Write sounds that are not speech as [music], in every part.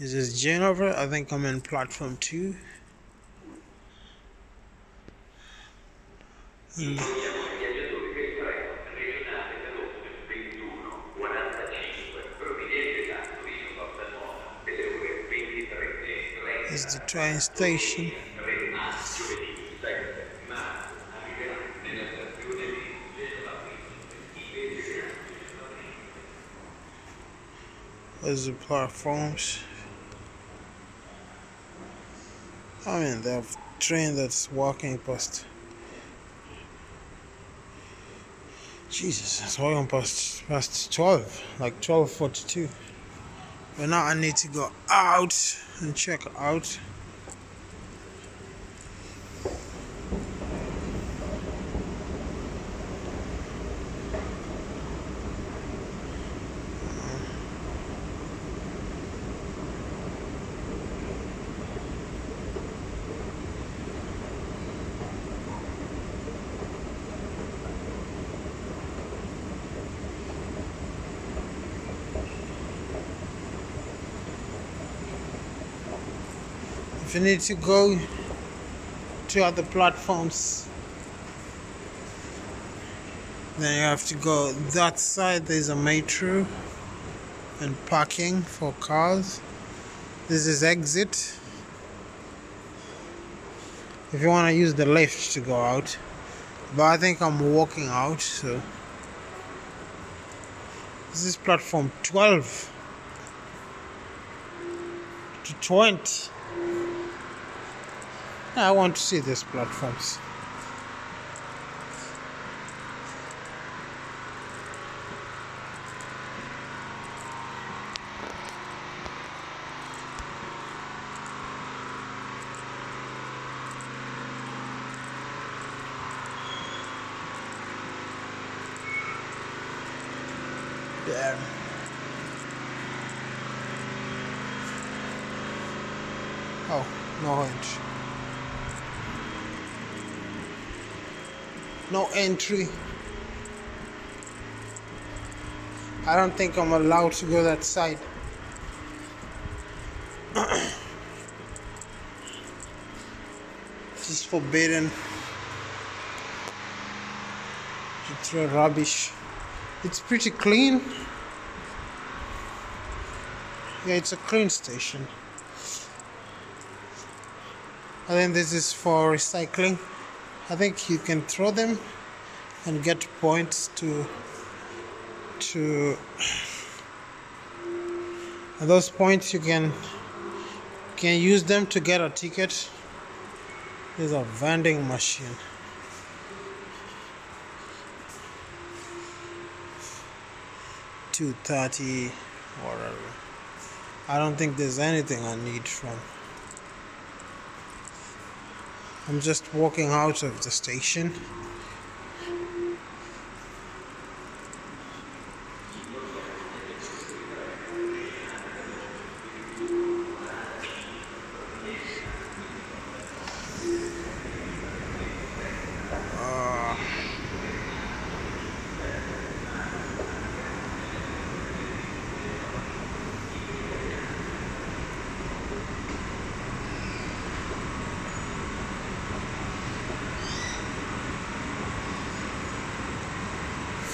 Is this is Genova. I think I'm in platform two. Mm. Is the train station. There's the platforms. I mean, the train that's walking past. Jesus, it's walking past past 12, like 12:42. But now I need to go out and check out. If you need to go to other platforms, then you have to go that side. There's a metro and parking for cars. This is exit. If you want to use the lift to go out, but I think I'm walking out, so this is platform 12 to 20. I want to see these platforms. Oh, no entry. No entry. I don't think I'm allowed to go that side. [coughs] this is forbidden to throw rubbish. It's pretty clean. Yeah, it's a clean station. And then this is for recycling. I think you can throw them and get points to to those points you can can use them to get a ticket. There's a vending machine. Two thirty whatever. I don't think there's anything I need from I'm just walking out of the station.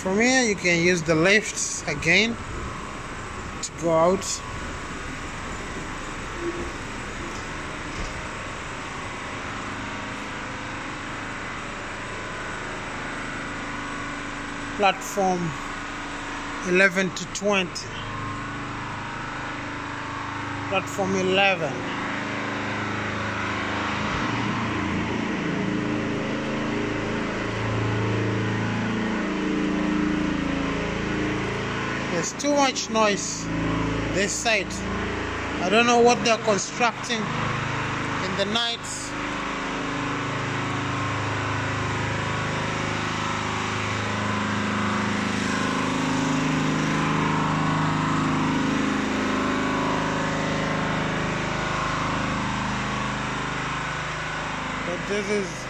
From here you can use the lift again to go out. Platform 11 to 20. Platform 11. There's too much noise this side. I don't know what they're constructing in the night. But this is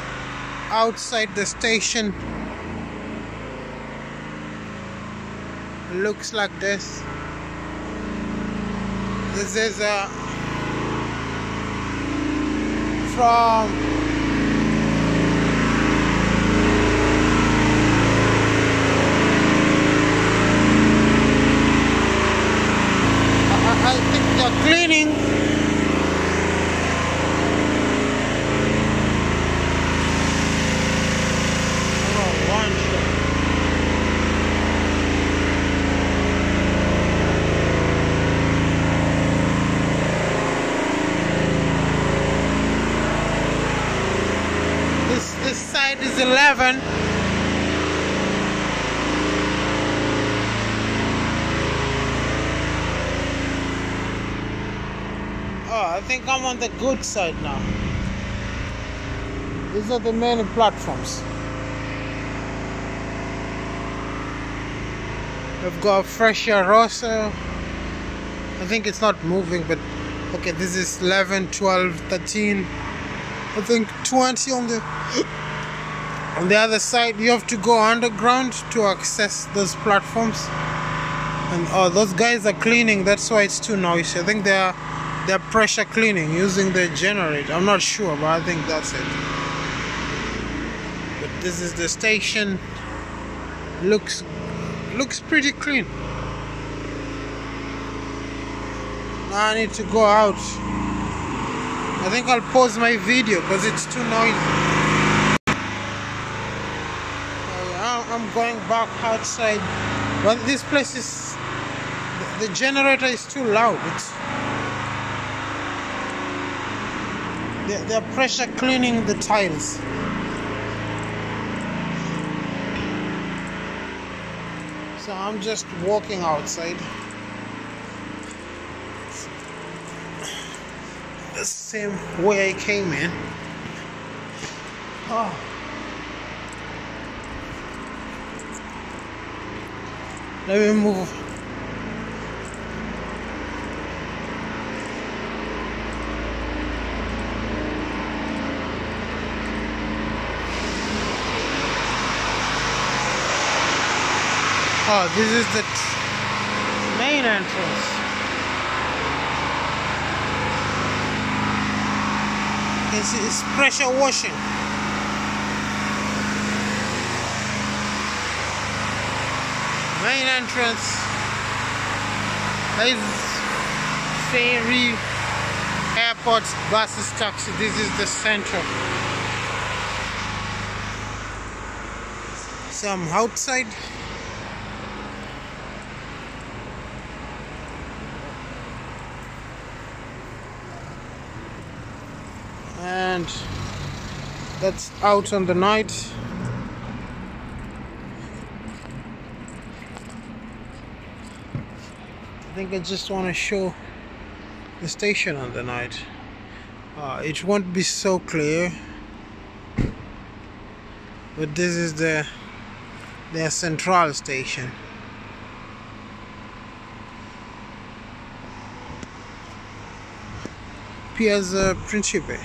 outside the station. looks like this. This is uh, from is 11. Oh, I think I'm on the good side now. These are the main platforms. We've got Frecciarossa. I think it's not moving, but okay, this is 11, 12, 13. I think 20 on the on the other side. You have to go underground to access those platforms. And oh, those guys are cleaning. That's why it's too noisy. I think they're they're pressure cleaning using the generator. I'm not sure, but I think that's it. But this is the station. Looks looks pretty clean. Now I need to go out. I think I'll pause my video because it's too noisy. Oh, yeah, I'm going back outside. But this place is. The generator is too loud. It's. They're, they're pressure cleaning the tiles. So I'm just walking outside. The same way I came in. Oh. Let me move. Oh, this is the main entrance. It's, it's pressure washing. Main entrance. Is ferry, airports, buses, taxi. This is the center. So I'm outside. and that's out on the night think I just want to show the station on the night. Uh, it won't be so clear but this is the their central station. Piazza Principe